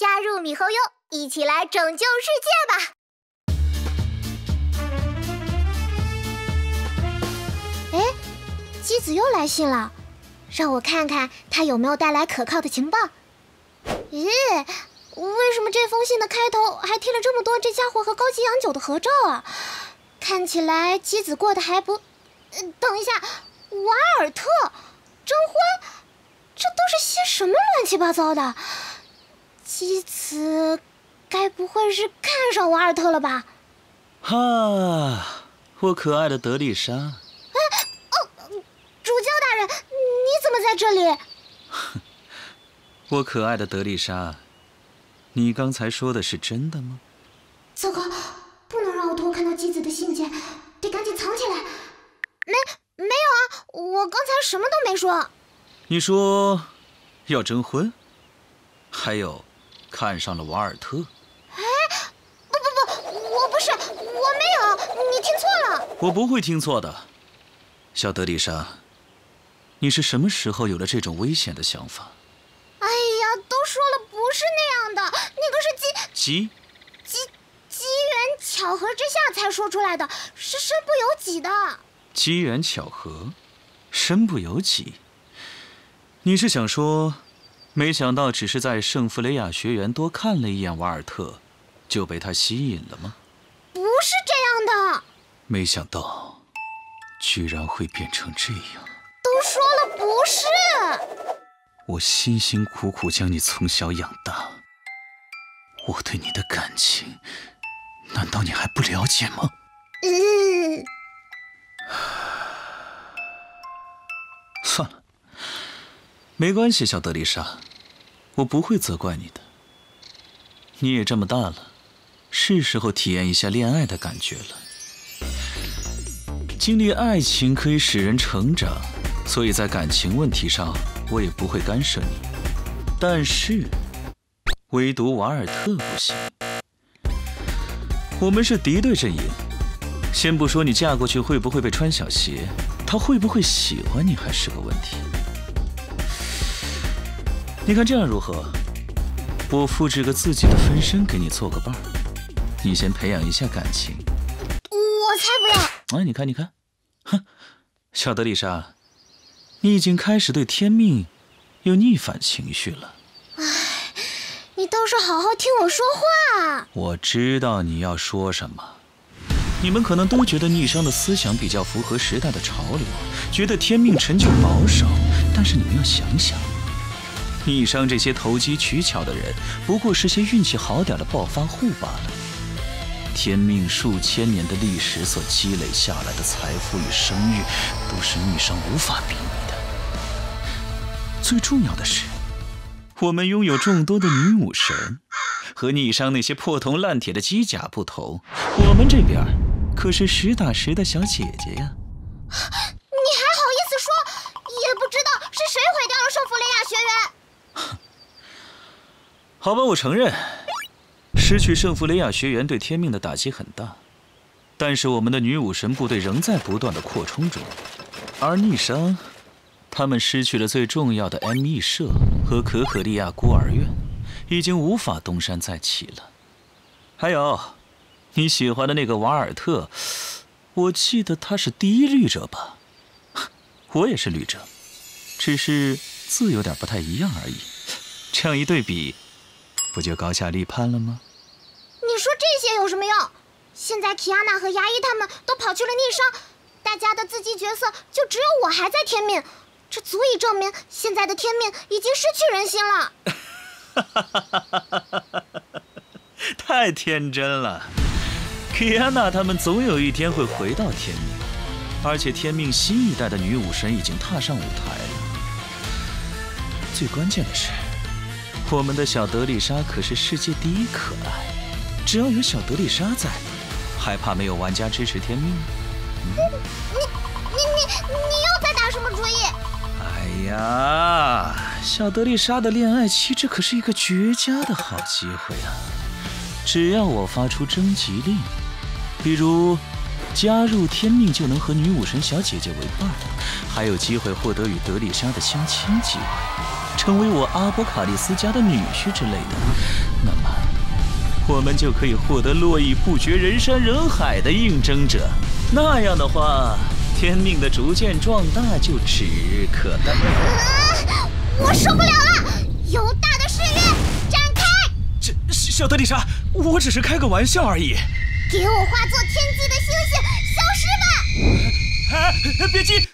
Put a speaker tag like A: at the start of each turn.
A: 加入米后优，一起来拯救世界吧！哎，姬子又来信了，让我看看他有没有带来可靠的情报。咦，为什么这封信的开头还贴了这么多这家伙和高级洋酒的合照啊？看起来姬子过得还不……等一下，瓦尔特征婚，这都是些什么乱七八糟的？姬子该不会是看上瓦尔特了吧？
B: 哈，我可爱的德丽莎。哎，
A: 哦，主教大人，你怎么在这里？
B: 我可爱的德丽莎，你刚才说的是真的吗？
A: 糟糕，不能让我偷看到姬子的信件，得赶紧藏起来。没，没有啊，我刚才什么都没说。
B: 你说要征婚，还有。看上了瓦尔特？
A: 哎，不不不，我不是，我没有，你听错了。
B: 我不会听错的，小德丽莎，你是什么时候有了这种危险的想法？
A: 哎呀，都说了不是那样的，那个是机
B: 机
A: 机机缘巧合之下才说出来的，是身不由己的。
B: 机缘巧合，身不由己，你是想说？没想到，只是在圣弗雷亚学园多看了一眼瓦尔特，就被他吸引了吗？
A: 不是这样的。
B: 没想到，居然会变成这样。
A: 都说了不是。
B: 我辛辛苦苦将你从小养大，我对你的感情，难道你还不了解吗？嗯。没关系，小德丽莎，我不会责怪你的。你也这么大了，是时候体验一下恋爱的感觉了。经历爱情可以使人成长，所以在感情问题上，我也不会干涉你。但是，唯独瓦尔特不行。我们是敌对阵营，先不说你嫁过去会不会被穿小鞋，他会不会喜欢你还是个问题。你看这样如何？我复制个自己的分身给你做个伴儿，你先培养一下感情。
A: 我才不要！
B: 哎，你看，你看，哼，小德丽莎，你已经开始对天命有逆反情绪了。哎，
A: 你倒是好好听我说话啊。
B: 我知道你要说什么。你们可能都觉得逆商的思想比较符合时代的潮流，觉得天命陈旧保守，但是你们要想想。逆商这些投机取巧的人，不过是些运气好点的暴发户罢了。天命数千年的历史所积累下来的财富与声誉，都是逆商无法比拟的。最重要的是，我们拥有众多的女武神，和逆商那些破铜烂铁的机甲不同，我们这边可是实打实的小姐姐呀。
A: 你还好意思说？也不知道是谁毁掉了圣弗雷亚学园。
B: 好吧，我承认，失去圣弗雷亚学园对天命的打击很大，但是我们的女武神部队仍在不断的扩充中，而逆商，他们失去了最重要的 M.E 社和可可利亚孤儿院，已经无法东山再起了。还有，你喜欢的那个瓦尔特，我记得他是第一律者吧？我也是律者，只是字有点不太一样而已。这样一对比。不就高下立判了吗？
A: 你说这些有什么用？现在提亚娜和牙医他们都跑去了逆商，大家的自己角色就只有我还在天命，这足以证明现在的天命已经失去人心了。
B: 太天真了，提亚娜他们总有一天会回到天命，而且天命新一代的女武神已经踏上舞台了。最关键的是。我们的小德丽莎可是世界第一可爱，只要有小德丽莎在，还怕没有玩家支持天命？
A: 你你你你你又在打什么主意？
B: 哎呀，小德丽莎的恋爱期，这可是一个绝佳的好机会啊！只要我发出征集令，比如加入天命就能和女武神小姐姐为伴，还有机会获得与德丽莎的相亲机会。成为我阿波卡利斯家的女婿之类的，那么我们就可以获得络绎不绝、人山人海的应征者。那样的话，天命的逐渐壮大就指日可待。
A: 啊！我受不了了！犹大的誓约展开！
B: 这小德丽莎，我只是开个玩笑而已。
A: 给我化作天际的星星消失吧！
B: 哎，别急。